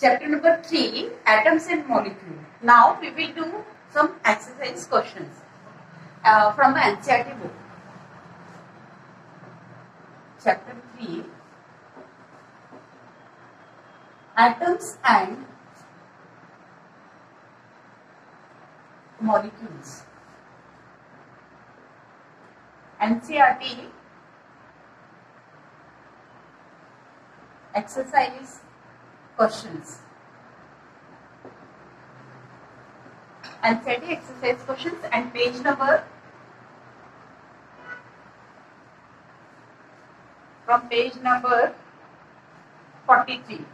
chapter number 3 atoms and molecule now we will do some exercise questions uh, from the ncrt book chapter 3 atoms and molecules ncrt exercise questions. And set exercise questions and page number from page number 43.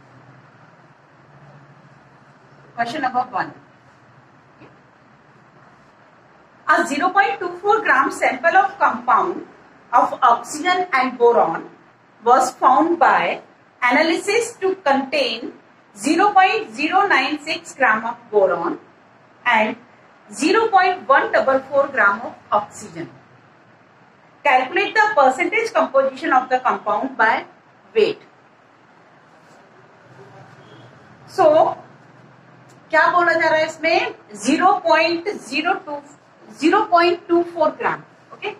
Question number 1. A 0.24 gram sample of compound of oxygen and boron was found by analysis to contain 0.096 gram of boron and 0.144 gram of oxygen. Calculate the percentage composition of the compound by weight. So, क्या बोला जा रहा है इसमें 0.02 0.24 gram okay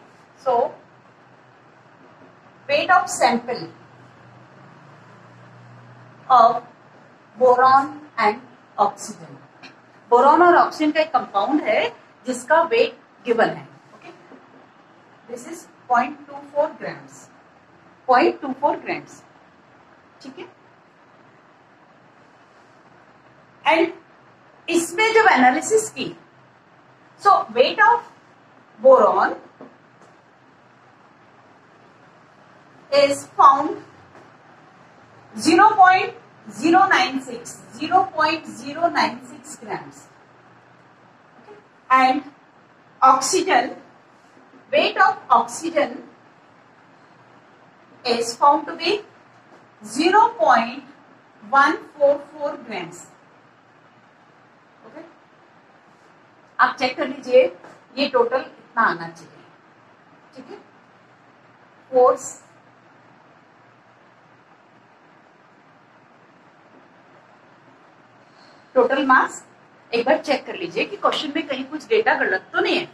so weight of sample of boron and oxygen boron और oxygen का एक compound है, जिसका वेट गिवन है okay this is point two four grams point two four grams ठीक है? एंड इसमें जब एनालिसिस की so weight of boron found zero point 096 0.096 grams okay. and oxygen weight of oxygen is found to be 0.144 grams okay आप check कर लीजिए ये total इतना आना चाहिए ठीक है फोर्स टोटल मास एक बार चेक कर लीजिए कि क्वेश्चन में कहीं कुछ डेटा गलत तो नहीं है।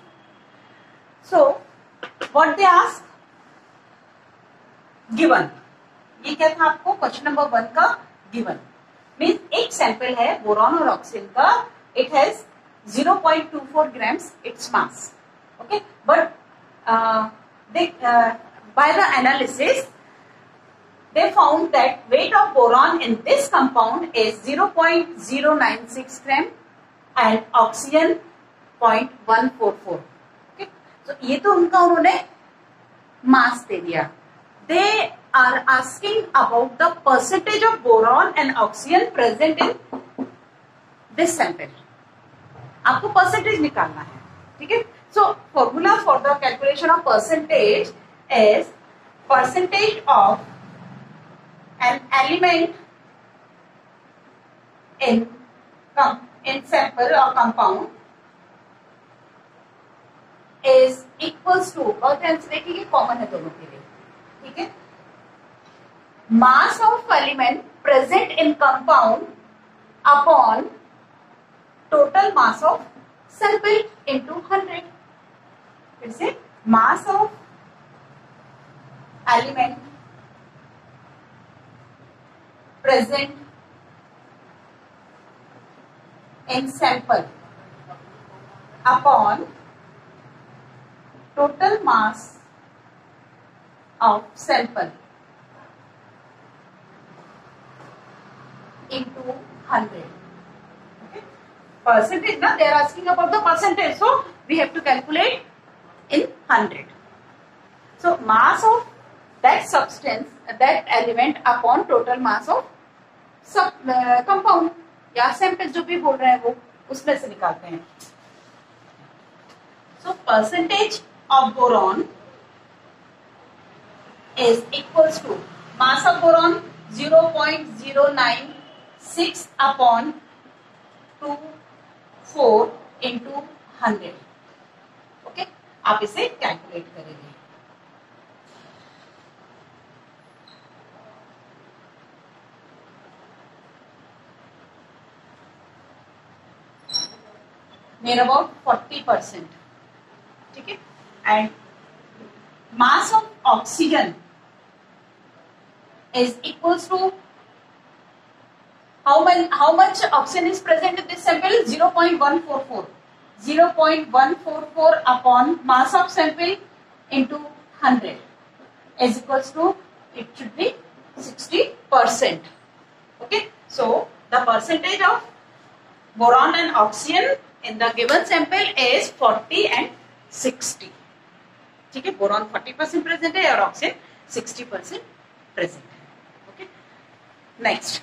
So what they ask given ये क्या था आपको? क्वेश्चन नंबर वन का गिवन मीन्स एक सैंपल है बोरॉन और ऑक्सीजन का। It has 0.24 grams it's mass okay but by the analysis they found that weight of boron in this compound is 0.096 gram and oxygen 0.144. Okay. So ये तो उनका उन्होंने मास दे दिया they are asking about the percentage of boron and oxygen present in this sample. आपको percentage निकालना है ठीक है so formula for the calculation of percentage is percentage of an element in in sample or compound is equals to और ध्यान से देखिए common है दोनों के लिए ठीक है mass of element present in compound upon total mass of sample into 100 फिर से mass of element present in sample upon total mass of sample into 100 okay? Percentage now they are asking about the percentage. So we have to calculate in 100 so mass of that substance that element upon total mass of सब compound या sample जो भी बोल रहे हैं वो उसमें से निकालते हैं। So percentage of boron is equals to mass is equals to mass of boron 0.096 upon 2 4 into 100 okay आप इसे कैलकुलेट near about 40 percent ठीक है and mass of oxygen is equals to how many how much oxygen is present in this sample 0.144 0.144 upon mass of sample into 100 is equals to it should be 60 percent okay so the percentage of boron and oxygen in the given sample is 40 and 60 ठीक है boron 40 percent present है और oxygen 60 percent present है okay next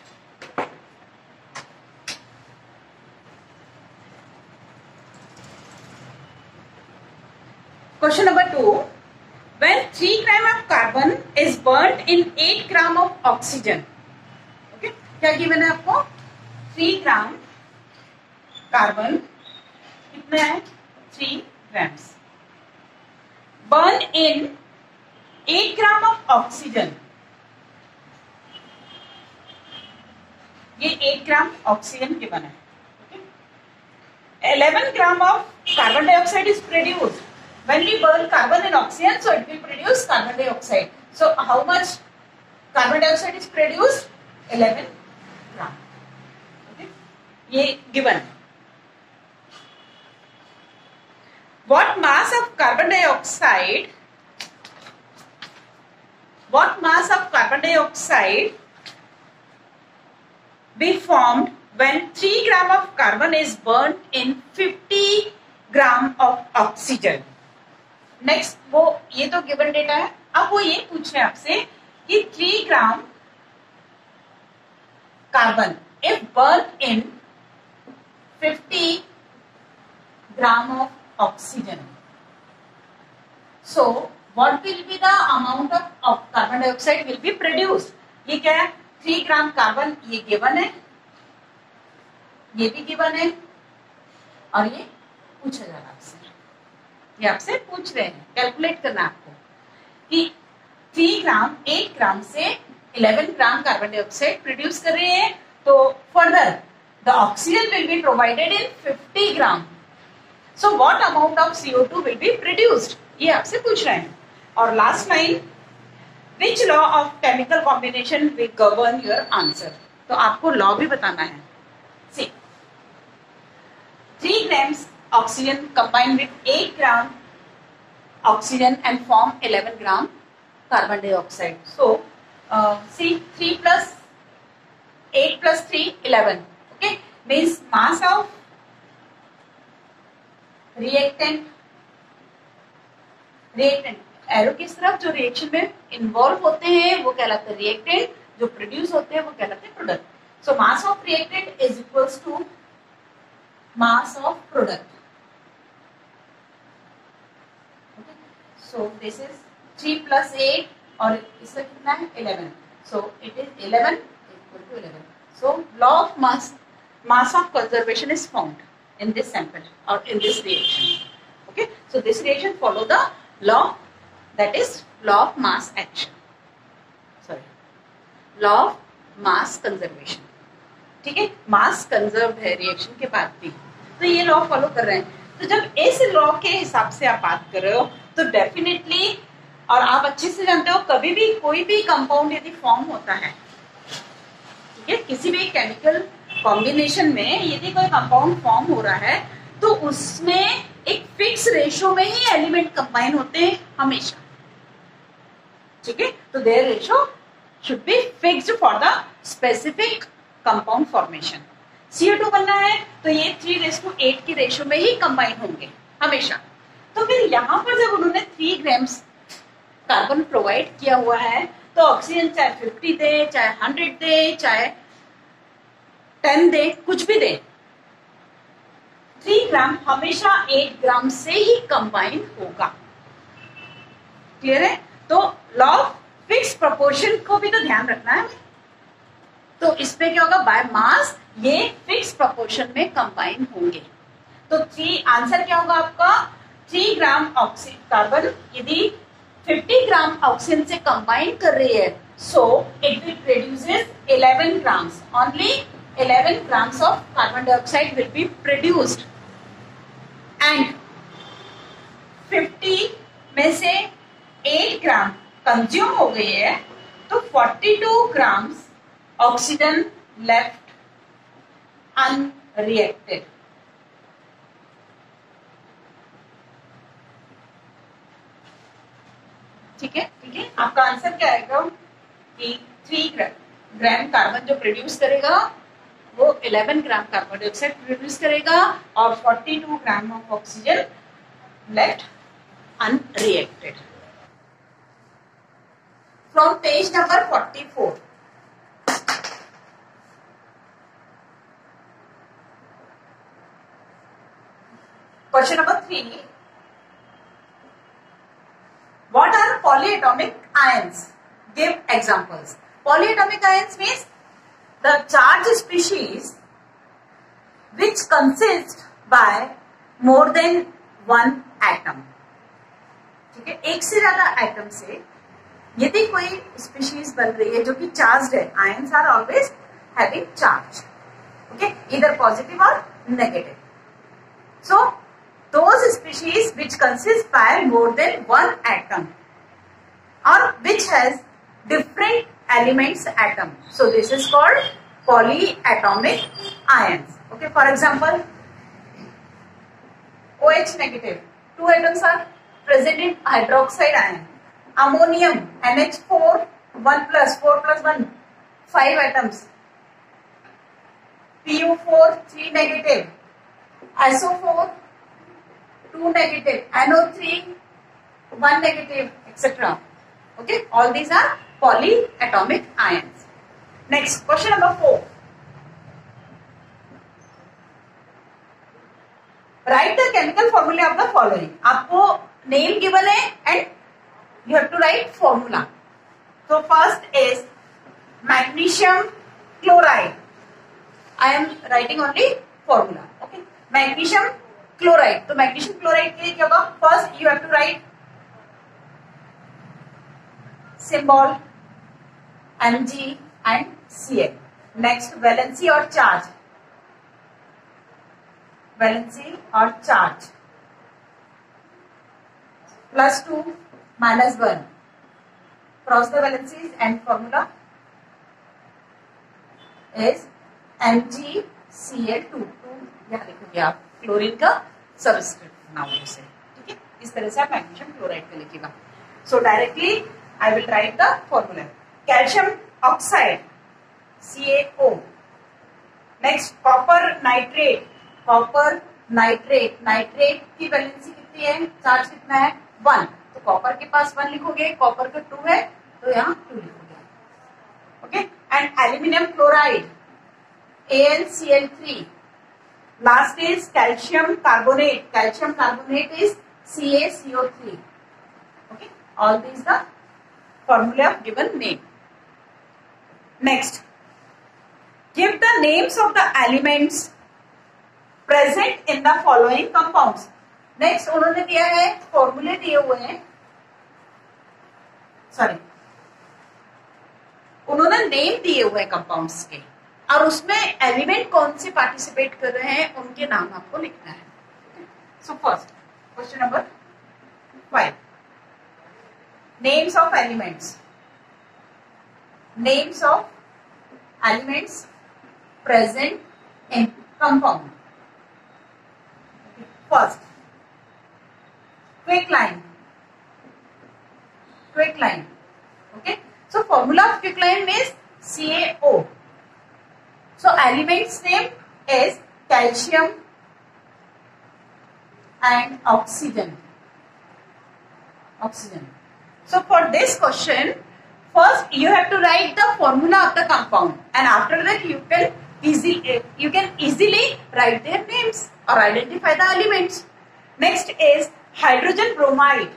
Question number two. When 3 gram of carbon is burnt in 8 gram of oxygen. Okay? क्या given है आपको 3 gram carbon कितना है? थ्री ग्राम बर्न इन एक ग्राम ऑफ़ ऑक्सीजन ये एक ग्राम ऑक्सीजन के बना है eleven gram of carbon dioxide is produce when we burn carbon and oxygen so it will produce carbon dioxide so how much carbon dioxide is produce eleven gram ये given है what mass of carbon dioxide what mass of carbon dioxide be formed when 3 gram of carbon is burnt in 50 gram of oxygen next वो ये तो given data है अब वो ये पूछ रहे आपसे कि three gram carbon if burn in fifty gram of oxygen so what will be the amount of carbon dioxide will be produced ये क्या है? थ्री ग्राम कार्बन ये गिवन है। ये भी गिवन है। और ये पूछा जा रहा आपसे। ये आपसे पूछ रहे हैं। कैलकुलेट करना आपको। कि थ्री ग्राम एट ग्राम से eleven gram carbon dioxide produce कर रहे हैं। तो further the oxygen will be provided in fifty gram so what amount of CO two will be produced ये आपसे पूछ रहे हैं। और last line which law of chemical combination will govern your answer तो आपको लॉ भी बताना है। C three grams oxygen combined with 8 gram oxygen and form 11 gram carbon dioxide. So, uh, see 3 plus 8 plus 3, 11. Okay, means mass reactant. Reactant. Arrow किस तरफ़ जो reaction में involve होते हैं, वो कहलाते हैं रिएक्टेंट जो प्रोड्यूस होते हैं, वो कहलाते हैं product so mass of reactant is equals to mass of product so this is 3 plus 8 और इसका कितना है? 11. So it is 11 equal to 11. So law of mass mass of conservation is found. In this sample or in this reaction. Okay. So this reaction follow the law that is law of mass action. Sorry. Law of mass conservation. ठीक है mass conserve है reaction के बाद भी तो ये law follow कर रहे हैं तो जब इस लॉ के हिसाब से आप बात कर रहे हो तो डेफिनेटली और आप अच्छे से जानते हो कभी भी कोई भी कंपाउंड यदि फॉर्म होता है ठीक है किसी भी केमिकल कॉम्बिनेशन में यदि कोई कंपाउंड फॉर्म हो रहा है तो उसमें एक फिक्स रेशो में ही एलिमेंट कंबाइन होते हैं हमेशा। ठीक है? तो their ratio should be fixed for the specific compound formation CO two बनना है तो ये थ्री रेस टू एट की रेशो में ही कंबाइन होंगे, हमेशा। तो फिर यहाँ पर जब उन्होंने थ्री ग्राम्स कार्बन प्रोवाइड किया हुआ है तो ऑक्सीजन चाहे फिफ्टी दे, चाहे हंड्रेड दे, चाहे टेन दे, कुछ भी दे। थ्री ग्राम हमेशा एक ग्राम से ही कंबाइन होगा। क्लियर है? तो लॉ ऑफ़ फिक्स प्रोपोर्शन को भी तो ध्यान रखना है। तो इस पे क्या होगा? बाय मास ये फिक्स प्रोपोर्शन में कंबाइन होंगे। तो थ्री आंसर क्या होगा आपका? थ्री ग्राम ऑक्सीजन कार्बन यदि 50 ग्राम ऑक्सीजन से कंबाइन कर रही है so it will produces 11 grams only 11 grams of carbon dioxide will be produced and 50 में से 8 ग्राम कंज्यूम हो गई है तो 42 ग्राम्स ऑक्सीजन लेफ़्ट अनरिएक्टेड ठीक है? ठीक है? आपका आंसर क्या आएगा? कि थ्री ग्राम कार्बन जो प्रोड्यूस करेगा वो 11 ग्राम कार्बन डाइऑक्साइड प्रोड्यूस करेगा और 42 gram of oxygen left unreacted from page number 44 question number three What are polyatomic ions? Give examples. Polyatomic ions means the charge species, which consist by more than one atom. ठीक है, एक से ज़्यादा atom से यदि कोई species बन रही है जो कि चार्ज है आयंस आर ऑलवेज है इधर पॉजिटिव और negative so those species which consist by more than one atom और which has different elements atom. So this is called polyatomic ions. Okay, for example, OH negative, two atoms are present in hydroxide ion. Ammonium, NH4, 1 plus, 4 plus 1, 5 atoms. PU4, 3 negative. SO4, 2 negative, NO3, 1 negative, etc. Okay, all these are polyatomic ion next question number four write the chemical formulae of the following आपको name given है and you have to write formula तो first is magnesium chloride I am writing only formula okay magnesium chloride तो magnesium chloride के लिए क्या होगा? First you have to write symbol M G and C L next valency और charge valency और charge plus two minus one cross the valencies and formula is M आप chlorine का subscript नाउन से, ठीक है? इस तरह से आप मैग्नीशियम क्लोराइड का लिखेगा so directly will write the formula calcium oxide C O next copper nitrate copper nitrate nitrate की वैलेंसी कितनी है? चार्ज कितना है? वन तो कॉपर के पास वन लिखोगे कॉपर का टू है तो यहाँ टू लिखोगे। And aluminium chloride L AlCl3 Last is calcium carbonate. Calcium carbonate is CaCO3. Okay. All these the formula of given name. Next. Give the names of the elements present in the following compounds. Next, उन्होंने दिया है फॉर्मूले दिए हुए हैं sorry उन्होंने name दिए हुए हैं कंपाउंड्स के और उसमें एलिमेंट कौन से पार्टिसिपेट कर रहे हैं, उनके नाम आपको लिखना है so first question number five names of elements. Names of elements present in compound. First quicklime quicklime okay? So formula of quicklime is CaO so elements name is calcium and oxygen. Oxygen. So for this question, first you have to write the formula of the compound and after that you can easily you can easily write their names or identify the elements. Next is hydrogen bromide.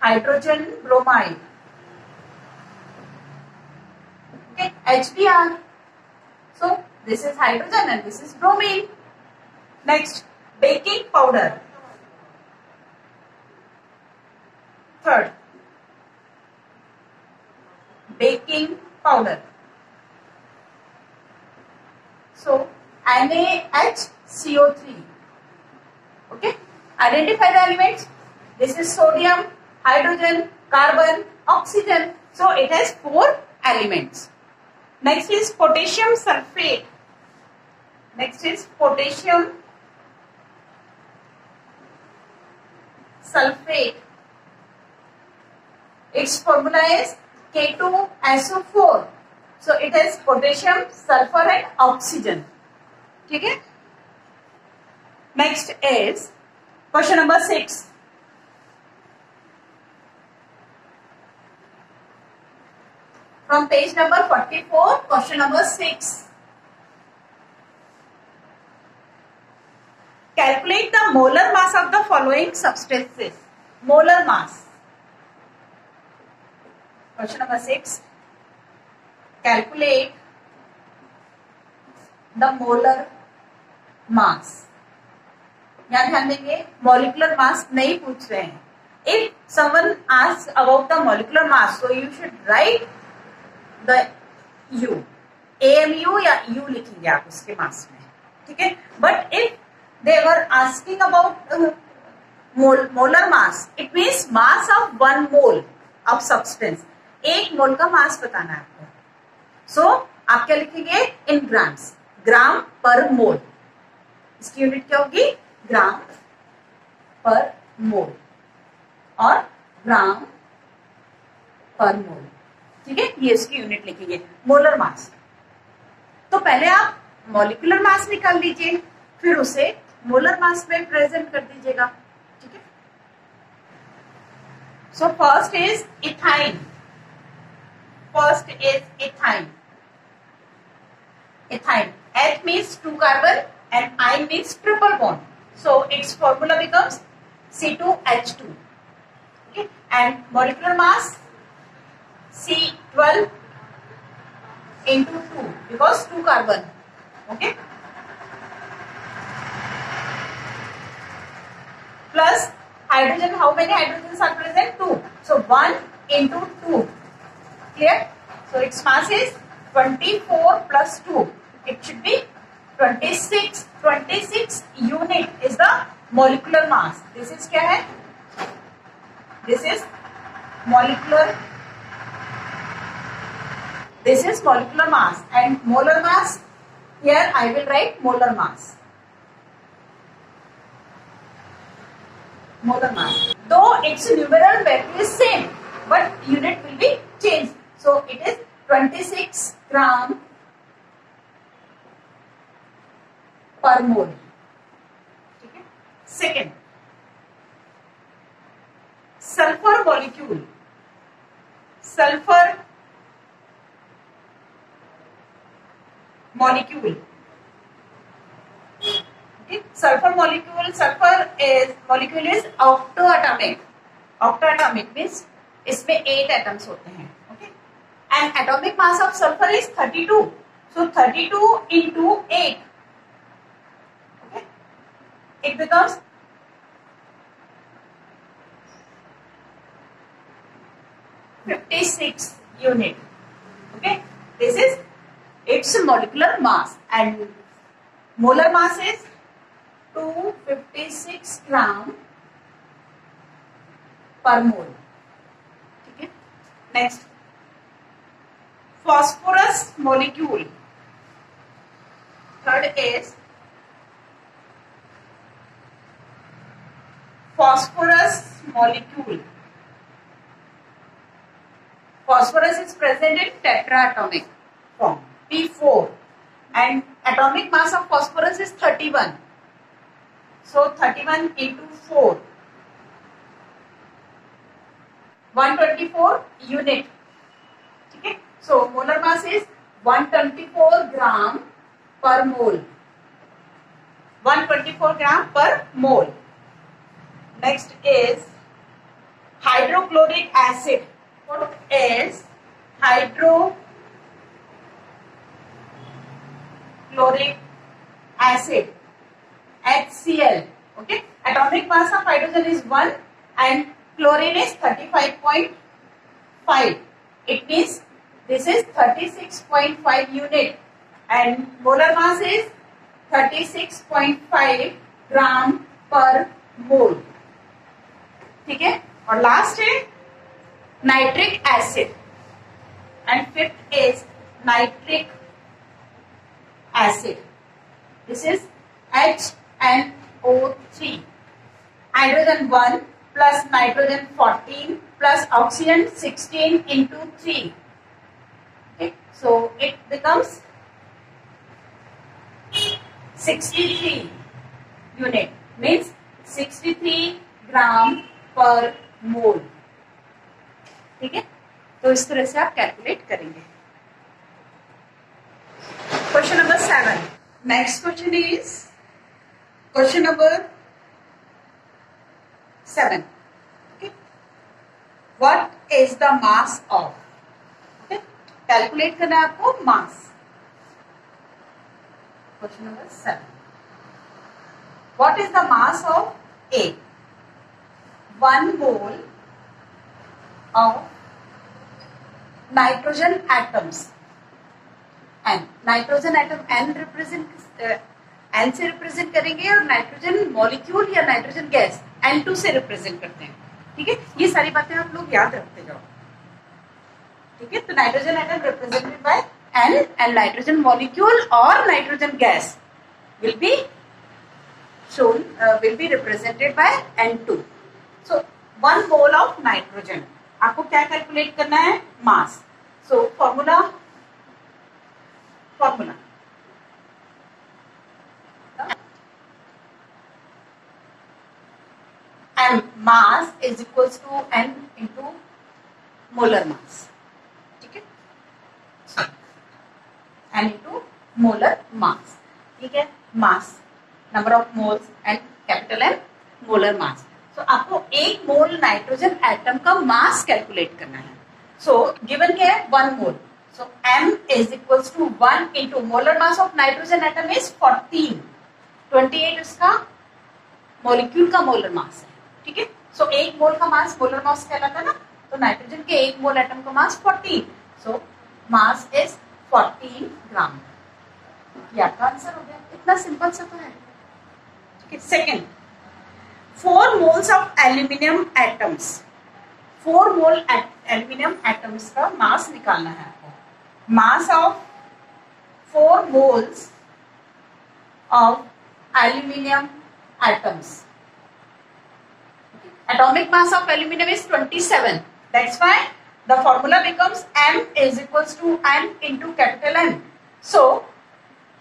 Hydrogen bromide. Okay, HBr. So this is hydrogen and this is bromine. Next, baking powder. Third, baking powder. So NaHCO3. Okay. Identify the elements. This is sodium, hydrogen, carbon, oxygen. So it has four elements. Next is potassium sulfate. Next is potassium sulfate. Its formula is K2SO4. So it has potassium, sulfur and oxygen. Okay? Next is question number 6. From page number 44, question number 6. Calculate the molar mass of the following substances. Molar mass. Question number six. Calculate the molar mass यहाँ ध्यान देंगे molecular mass नहीं पूछ रहे हैं। If someone ask about the molecular mass so you should write the U AMU या you लिखेंगे आप उसके मास में, ठीक है? But if they were asking about molar mass it means mass of one mole of substance एक mole का mass बताना है आपको। सो so, आप क्या लिखेंगे? इन ग्राम्स ग्राम पर मोल इसकी यूनिट क्या होगी? ग्राम पर मोल और ग्राम पर मोल ठीक है? ये इसकी यूनिट लिखेंगे। मोलर मास तो पहले आप मॉलिकुलर मास निकाल लीजिए फिर उसे मोलर मास में प्रेजेंट कर दीजिएगा। ठीक है? So first is ethyne First is ethyl. Ethyl. Eth means two carbon and I means triple bond. So its formula becomes C2H2. Okay. And molecular mass C12 into 2 because 2 carbon. Okay. Plus hydrogen, how many hydrogens are present? 2. So 1 into 2. Clear? So its mass is 24 plus 2. It should be 26. 26 unit is the molecular mass. This is क्या है? This is molecular. This is molecular mass and molar mass. Here I will write molar mass. molar mass. Though its numeral value is same, but unit will be changed. So it is 26 gram per mole ठीक है? Second sulphur molecule sulphur molecule sulphur molecule sulphur is molecule is octo atomic octo atomic means इसमें eight atoms होते हैं। And atomic mass of sulphur is 32 so 32 into 8 okay it becomes Fifty-six unit. Okay, this is its molecular mass and molar mass is 256 gram per mole ठीक है next phosphorus molecule third is phosphorus molecule phosphorus is present in tetraatomic form p4 and atomic mass of phosphorus is 31 So 31 into 4. 124 unit. So molar mass is 124 gram per mole. 124 gram per mole. Next is hydrochloric acid. What is hydrochloric acid? HCl. Okay. Atomic mass of hydrogen is 1 and chlorine is 35.5. It means this is 36.5 unit. And molar mass is 36.5 gram per mole ठीक है? और last है nitric acid and fifth is nitric acid this is H N O three hydrogen one plus nitrogen fourteen plus oxygen sixteen into three so it becomes 63 unit, means 63 gram per mole ठीक है? तो इस तरह से आप calculate करेंगे। Question number seven next question is question number seven what is the mass of okay calculate करना है आपको mass Question number 7. What is the mass of A? 1 mole of nitrogen atoms. N. Nitrogen atom N represent N से represent करेंगे और nitrogen molecule या nitrogen gas N two से represent करते हैं ठीक है ये सारी बातें आप लोग याद रखते जाओ ठीक है? तो nitrogen atom represented by N and nitrogen molecule और nitrogen gas will be shown will be represented by N two so one mole of nitrogen आपको क्या कैलकुलेट करना है? Mass so formula formula M mass is equal to N into molar mass N into molar mass ठीक है? Mass number of moles and capital M molar mass so आपको एक mole nitrogen atom का mass calculate करना है। So given क्या है? One mole so M is equals to one into molar mass of nitrogen atom is fourteen twenty eight उसका molecule का molar mass है। ठीक है? सो एक मोल का मास मोलर मास कहलाता है ना? तो नाइट्रोजन के एक मोल एटम का mass fourteen so mass is fourteen gram ये आपका आंसर हो गया। इतना सिंपल सा तो है। Second four moles of aluminium atoms four mole aluminium atoms का मास निकालना है आपको। Mass of four moles of aluminium atoms atomic mass of aluminum is 27 that's why the formula becomes m is equals to n into capital M. So,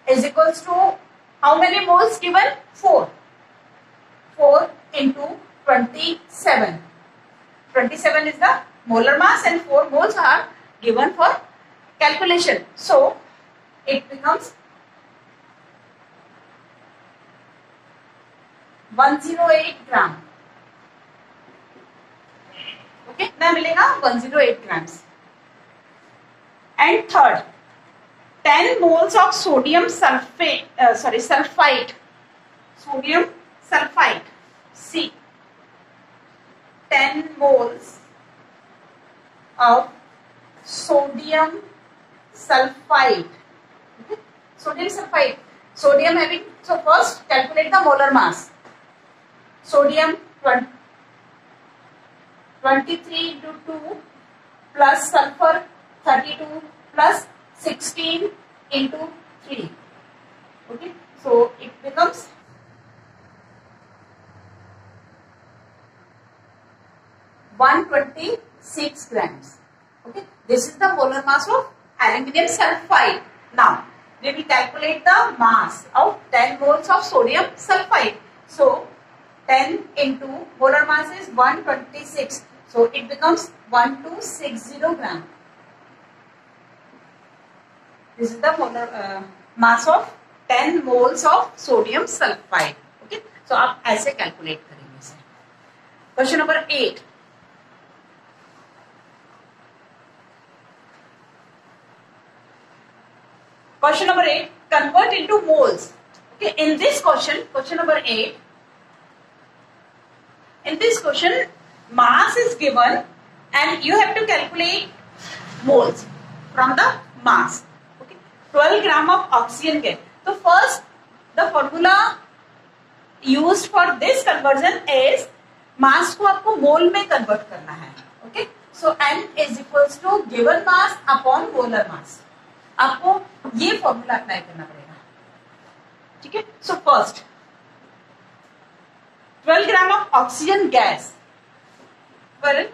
is equals to how many moles given? 4. 4 into 27. 27 is the molar mass and 4 moles are given for calculation. So, it becomes 108 gram. कितना मिलेगा one zero eight grams and third ten moles of sodium sulphate sorry sulphite sodium sulphite c ten moles of sodium sulphite sodium sulphite sodium है first calculate the molar mass sodium 23 into 2 plus sulfur 32 plus 16 into 3. Okay, so it becomes one twenty six grams. Okay, this is the molar mass of aluminium sulfide. Now we will calculate the mass of 10 moles of sodium sulfide. So 10 into molar mass is 126. So it becomes 1260 gram. This is the molar uh, mass of 10 moles of sodium sulfide. Okay. So आप ऐसे calculate करेंगे इसे. Question number 8. Question number 8. Convert into moles. Okay. In this question, question number 8. In this question, mass is given and you have to calculate moles from the mass. Okay? 12 gram of oxygen get. So, first the formula use for this conversion is mass को आपको mole में convert करना है. Okay so M is equals to given mass upon molar mass आपको ये formula apply करना पड़ेगा. ठीक है? So first 12 gram of oxygen gas 12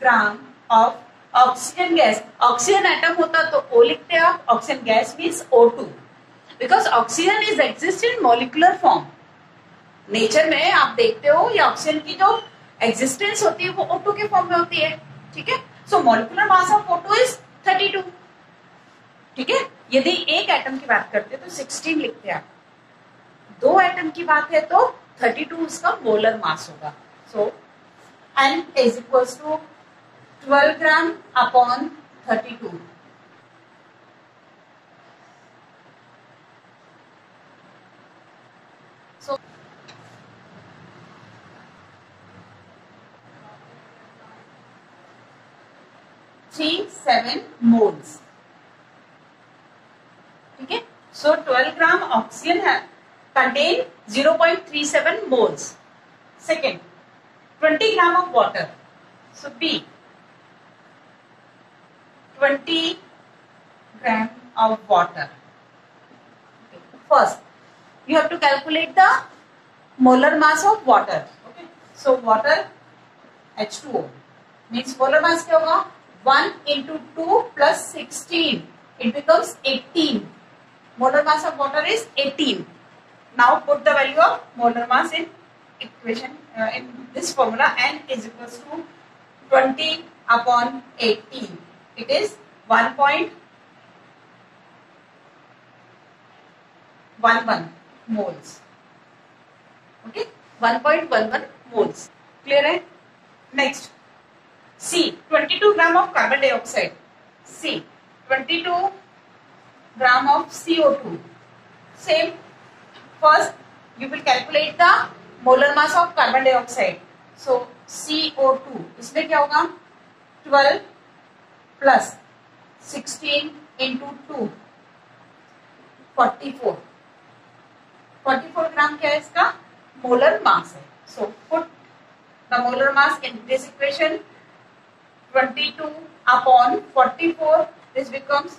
gram of oxygen gas oxygen atom होता तो ओ लिखते आप oxygen gas means O two because oxygen is exist in molecular form nature में आप देखते हो ये ऑक्सीजन की जो एग्जिस्टेंस होती है वो O2 के फॉर्म में होती है, ठीक है? So molecular mass of O2 is 32 ठीक है? यदि एक एटम की बात करते हैं तो 16 लिखते आप। दो एटम की बात है तो 32 उसका मोलर मास होगा। So N is equals to 12 gram upon 32 so three seven moles ठीक है? सो 12 ग्राम ऑक्सीजन है contain 0.37 moles. Second, 20 gram of water. So B, 20 gram of water. Okay. First, you have to calculate the molar mass of water. Okay. So water H2O means molar mass क्या होगा? 1 into 2 plus 16. It becomes 18. Molar mass of water is 18. now put the value of molar mass in equation uh, in this formula n is equals to 20 upon 18 it is 1.11 moles okay 1.11 moles clear hai next c 22 gram of carbon dioxide c 22 gram of co2 same first you will calculate the molar mass of carbon dioxide so C O two इसमें क्या होगा? Twelve plus sixteen into two forty four forty four gram क्या है इसका? Molar mass है। So put the molar mass in this equation twenty two upon forty four this becomes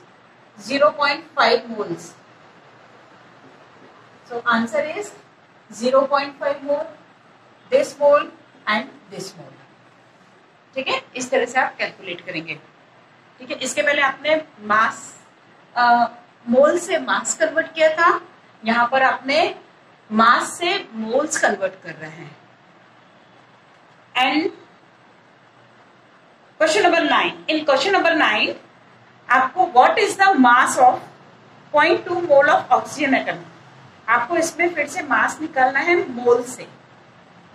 zero point five moles so answer is 0.5 mole this mole and this mole. ठीक है? इस तरह से आप कैलकुलेट करेंगे। ठीक है? इसके पहले आपने मास मोल से मास कन्वर्ट किया था। यहाँ पर आपने मास से मोल्स कन्वर्ट कर रहे हैं। And question number nine in question number nine आपको what is the mass of point two mole of oxygen atom आपको इसमें फिर से मास निकालना है मोल से।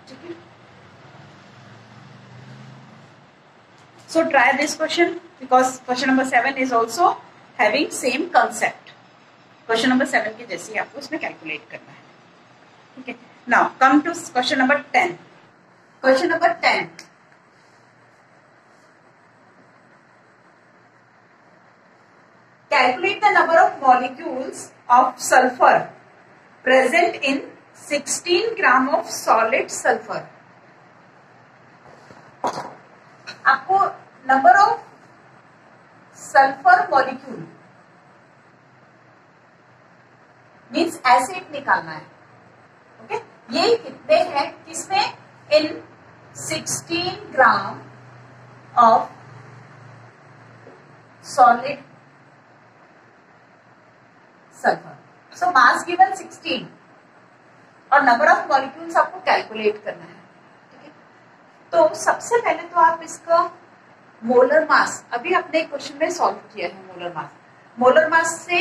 ठीक है? So try this question because question number seven is also having same concept question number seven की जैसे ही आपको इसमें कैलकुलेट करना है। ठीक है? Now come to question number ten question number ten calculate the number of molecules of sulfur. Present in 16 gram of solid sulfur. आपको number of sulphur molecule means acid निकालना है। ओके ये कितने हैं? किसमें? In 16 gram of solid sulphur so mass given 16 और number of molecules आपको calculate करना है, ठीक है? तो सबसे पहले तो आप इसका मोलर मास अभी आपने क्वेश्चन में सॉल्व किया है मोलर मास मोलर मास से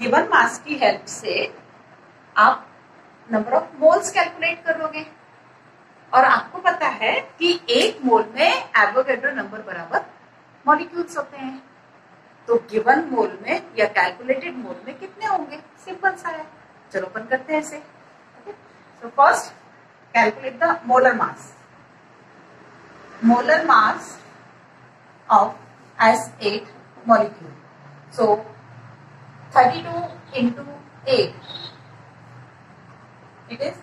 गिवन मास की हेल्प से आप नंबर ऑफ़ मोल्स कैलकुलेट कर लोगे और आपको पता है कि एक मोल में एवोगेड्रो नंबर बराबर मॉलिक्यूल्स होते हैं। तो गिवन मोल में या कैलकुलेटेड मोल में कितने होंगे? सिंपल सा है। चलो अपन करते हैं इसे। So first calculate the molar mass molar mass of S eight molecule so 32 into 8 it is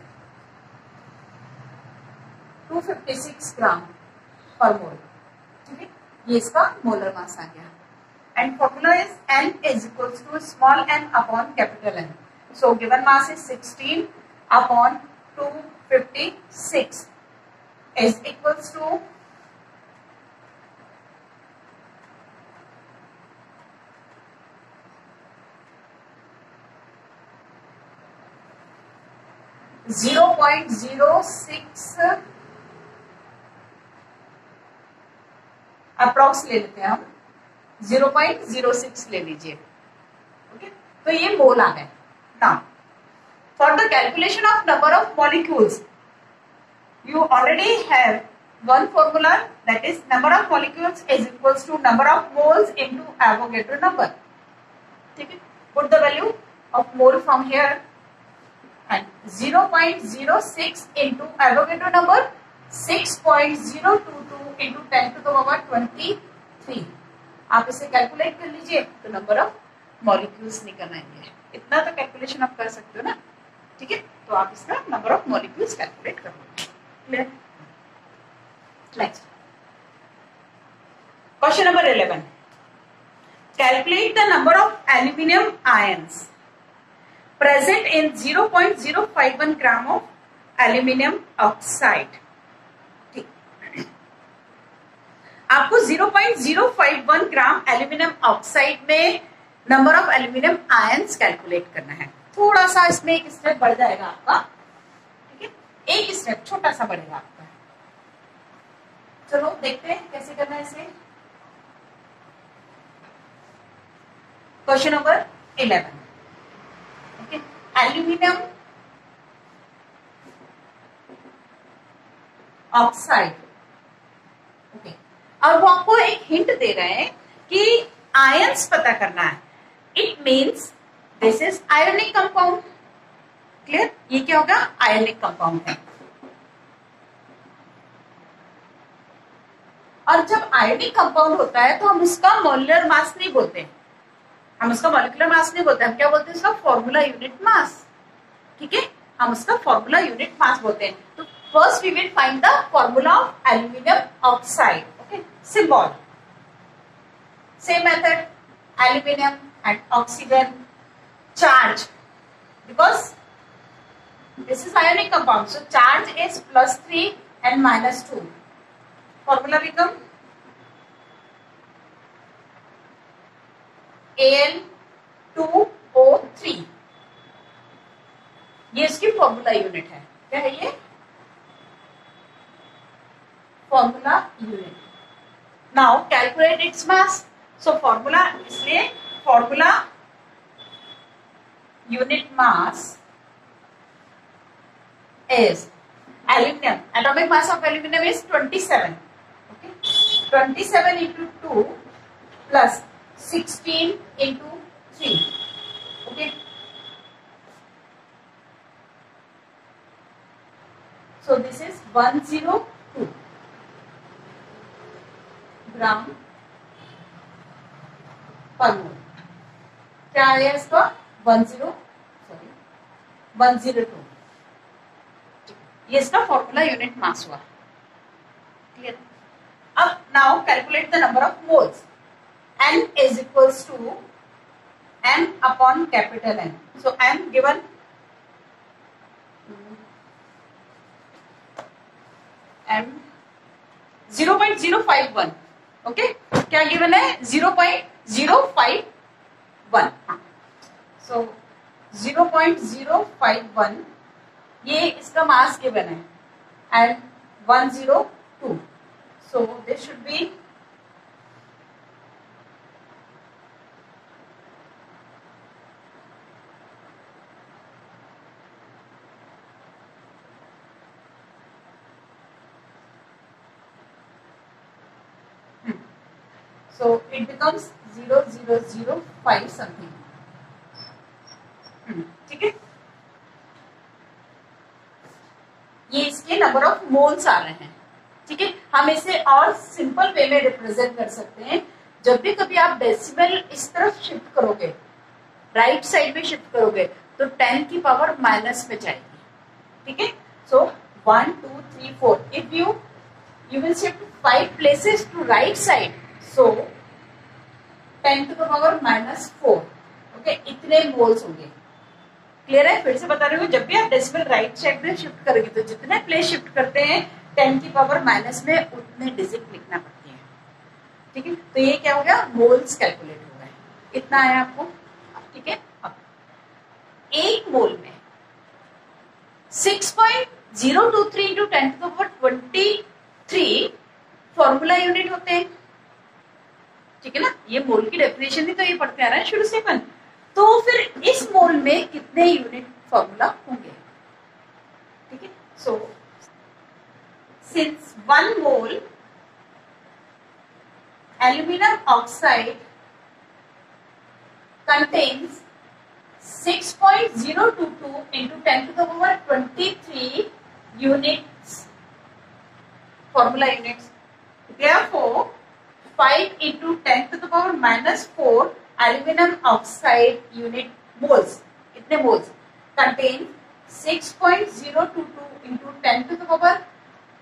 256 gram per mole ठीक है? ये इसका मोलर मास आ गया। And formula is n is equals to small n upon capital N. So given mass is 16 upon 256 is equals to zero point zero six approx ले लेते हैं हम ज़ीरो पॉइंट ज़ीरो सिक्स ले लीजिए। Okay? तो ये मोल आ गए ना for the calculation of number of molecules you already have one formula that is number of molecules is equals to number of moles into number ठीक है? Put the value of mole from here and zero point zero six into Avogadro number six point zero two two into ten to the power twenty three आप इसे calculate कर लीजिए तो number of molecules निकल आएँगे। इतना तो calculation आप कर सकते हो ना? ठीक है? तो आप इसका नंबर ऑफ़ मॉलिक्यूल्स कैलकुलेट कर clear next question number 11 calculate the number of aluminum ions present in 0.051 gram of aluminum oxide. आपको 0.051 ग्राम एल्यूमिनियम ऑक्साइड में number of aluminium ions calculate करना है। थोड़ा सा इसमें एक स्टेप बढ़ जाएगा आपका। ठीक है? एक स्टेप छोटा सा बढ़ेगा आपका। चलो, देखते हैं कैसे करना है इसे। Question number eleven aluminium oxide और वो आपको एक हिंट दे रहे हैं कि आयंस पता करना है। It means this is ionic compound clear ये क्या होगा? आयोनिक कंपाउंड है। और जब आयोनिक कंपाउंड होता है तो हम उसका मोलर मास नहीं बोलते। हम उसका मोलिकुलर मास नहीं बोलते। हम क्या बोलते हैं उसका फॉर्मूला यूनिट मास ठीक है? हम उसका फॉर्मूला यूनिट मास बोलते हैं। तो first we will find the formula of aluminium oxide symbol. Same method, aluminum and oxygen charge because this is ionic compound. So charge is plus 3 and minus 2. Formula become Al2O3. ये इसकी formula unit है क्या है ये formula unit now calculate its mass so formula इसलिए formula unit mass is aluminum atomic mass of aluminum is 27 okay 27 into 2 plus 16 into 3 okay so this is 102 gram पर क्या आया इसका? One zero sorry one zero two. ये इसका formula unit mass हुआ। Clear अब now calculate the number of moles n is equals to m upon capital N. So m given m 0.051 okay क्या given है? Zero point zero five one so zero point zero five one ये इसका mass given है. And one zero two so this should be So it becomes zero zero zero five something. Hmm, ठीक है? ये इसके number of moles आ रहे हैं। ठीक है? हम इसे और सिंपल वे में रिप्रेजेंट कर सकते हैं। जब भी कभी आप डेसिमल इस तरफ़ शिफ्ट करोगे राइट साइड में शिफ्ट करोगे तो टेन की पावर माइनस में जाएगी। ठीक है? So one two three four if you you will shift five places to right side 10 to the power minus 4 okay इतने मोल्स होंगे। क्लियर है? फिर से बता रही हूँ, जब भी आप डेसिमल राइट साइड में शिफ्ट करोगे तो जितने प्लेस शिफ्ट करते हैं टेन की पावर माइनस में उतने डिजिट लिखना पड़ती है। ठीक है? तो ये क्या हो गया? मोल्स कैलकुलेट हो गए। इतना आया आपको? ठीक है? अब, एक मोल में six point zero two three into ten to power twenty three formula unit होते हैं। ठीक है ना? ये मोल की डेफिनेशन भी तो ये पढ़ते आ रहे हैं शुरू से अपन। तो फिर इस मोल में कितने यूनिट फॉर्मूला होंगे? ठीक है? So since one mole aluminium oxide contains 6.022 point zero two two into ten to the twenty three unit formula unit therefore 5 into 10 to the power minus 4 aluminum oxide unit moles. कितने moles? Contain 6.022 into 10 to the power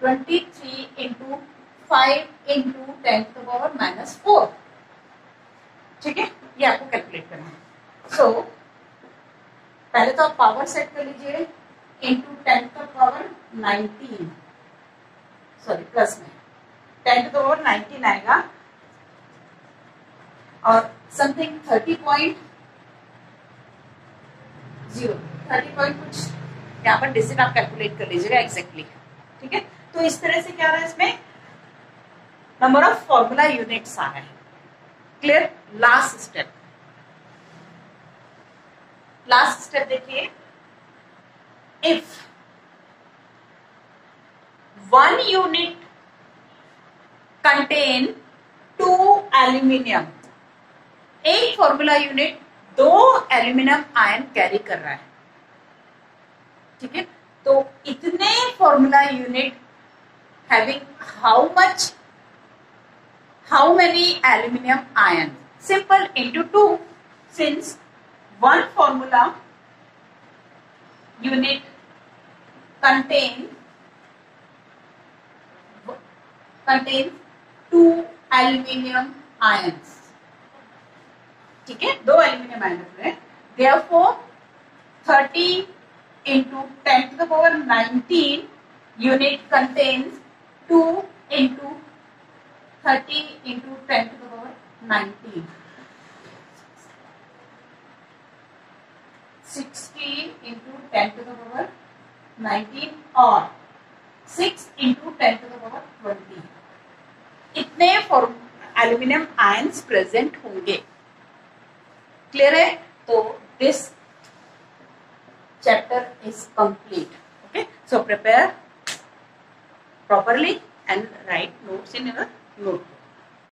23 into 5 into 10 to the power minus 4. ठीक है ये आपको calculate करना है सो so, पहले तो आप पावर सेट कर लीजिए इंटू टेन का पावर नाइनटीन सॉरी प्लस में टेन टू पावर नाइनटीन आएगा और something thirty point zero thirty point कुछ, यहाँ पर डिजिट आप कैलकुलेट कर लीजिएगा एग्जैक्टली ठीक है? तो इस तरह से क्या रहा है इसमें? नंबर ऑफ़ फॉर्मूला यूनिट्स आ रहे हैं। Clear last step last step देखिए। If one unit contain two aluminium एक फॉर्मूला यूनिट दो एल्यूमिनियम आयन कैरी कर रहा है। ठीक है? तो इतने formula unit having how much how many aluminium ion simple into two since one formula unit contain contains two aluminium ions ठीक है दो एल्यूमिनियम आयन है therefore 30 into 10 to the power 19 unit contains 2 into 30 into 10 to the power 19 60 into 10 to the power 19 or 6 into 10 to the power 20 इतने aluminium ions present होंगे clear है? तो this chapter is complete okay so prepare properly and write notes in your notebook